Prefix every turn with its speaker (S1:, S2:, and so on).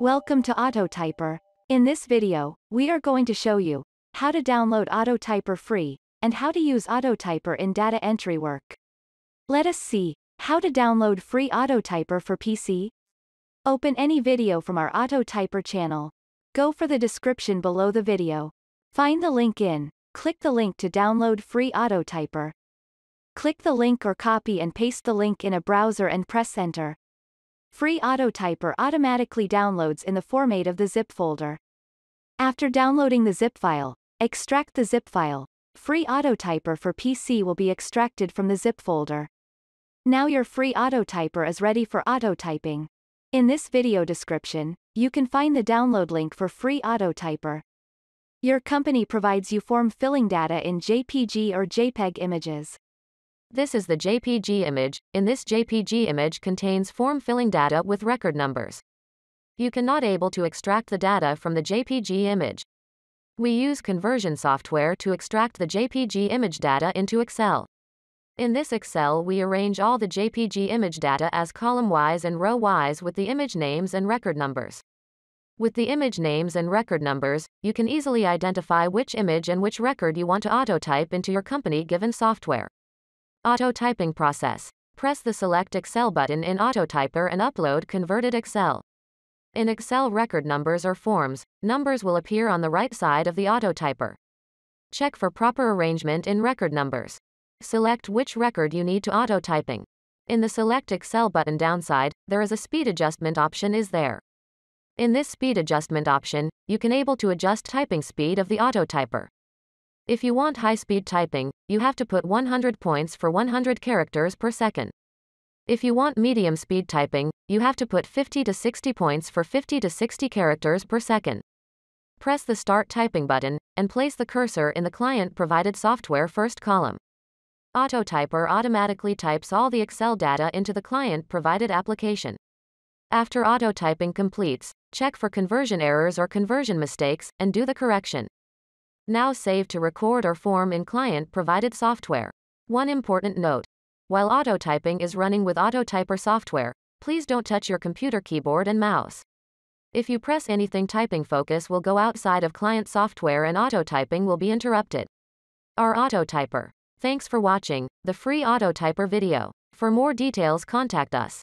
S1: Welcome to AutoTyper. In this video, we are going to show you how to download AutoTyper free and how to use AutoTyper in data entry work. Let us see how to download free AutoTyper for PC. Open any video from our AutoTyper channel. Go for the description below the video. Find the link in. Click the link to download free AutoTyper. Click the link or copy and paste the link in a browser and press enter. Free AutoTyper automatically downloads in the format of the zip folder. After downloading the zip file, extract the zip file. Free AutoTyper for PC will be extracted from the zip folder. Now your free AutoTyper is ready for autotyping. In this video description, you can find the download link for free AutoTyper. Your company provides you form filling data in JPG or JPEG images.
S2: This is the JPG image. In this JPG image contains form filling data with record numbers. You cannot able to extract the data from the JPG image. We use conversion software to extract the JPG image data into Excel. In this Excel we arrange all the JPG image data as column-wise and row-wise with the image names and record numbers. With the image names and record numbers, you can easily identify which image and which record you want to auto-type into your company given software. Auto typing process. Press the Select Excel button in AutoTyper and upload converted Excel. In Excel record numbers or forms, numbers will appear on the right side of the AutoTyper. Check for proper arrangement in record numbers. Select which record you need to auto-typing. In the Select Excel button downside, there is a speed adjustment option is there. In this speed adjustment option, you can able to adjust typing speed of the AutoTyper. If you want high-speed typing, you have to put 100 points for 100 characters per second. If you want medium speed typing, you have to put 50 to 60 points for 50 to 60 characters per second. Press the Start Typing button, and place the cursor in the client-provided software first column. AutoTyper automatically types all the Excel data into the client-provided application. After auto-typing completes, check for conversion errors or conversion mistakes, and do the correction. Now save to record or form in client-provided software. One important note. While autotyping is running with AutoTyper software, please don't touch your computer keyboard and mouse. If you press anything typing focus will go outside of client software and autotyping will be interrupted. Our AutoTyper. Thanks for watching the free AutoTyper video. For more details contact us.